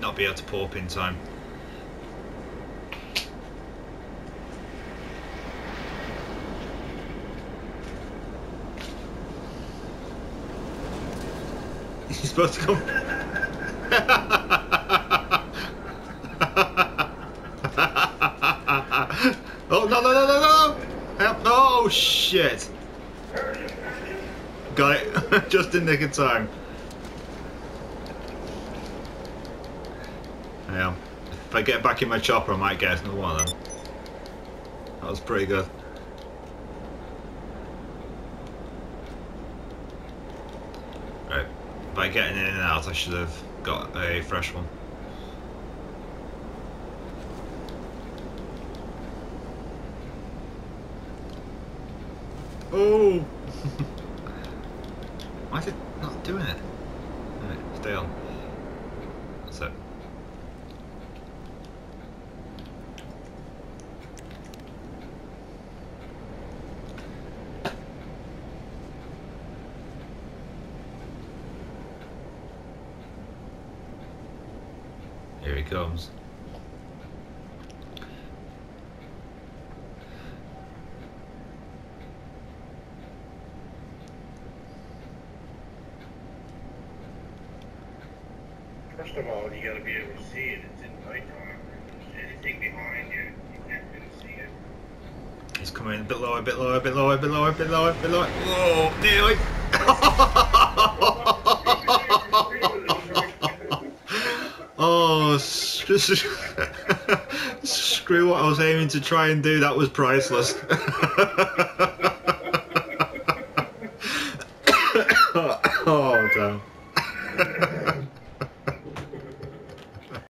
not be able to pull in time. He's supposed to come. oh no no no no no! Help! Oh shit! Got it just in nick of time. Yeah. If I get back in my chopper, I might get another one of them. That was pretty good. Right. By getting in and out, I should have got a fresh one. Oh! Why is it not doing it? Right, stay on. That's. Here he comes. First of all, you gotta be able to see it. It's in nighttime. Anything behind you, you can't really see it. He's coming a bit lower, a bit lower, a bit lower, a bit lower, a bit lower, a bit lower. Whoa, nearly. Just screw what I was aiming to try and do. That was priceless. oh damn.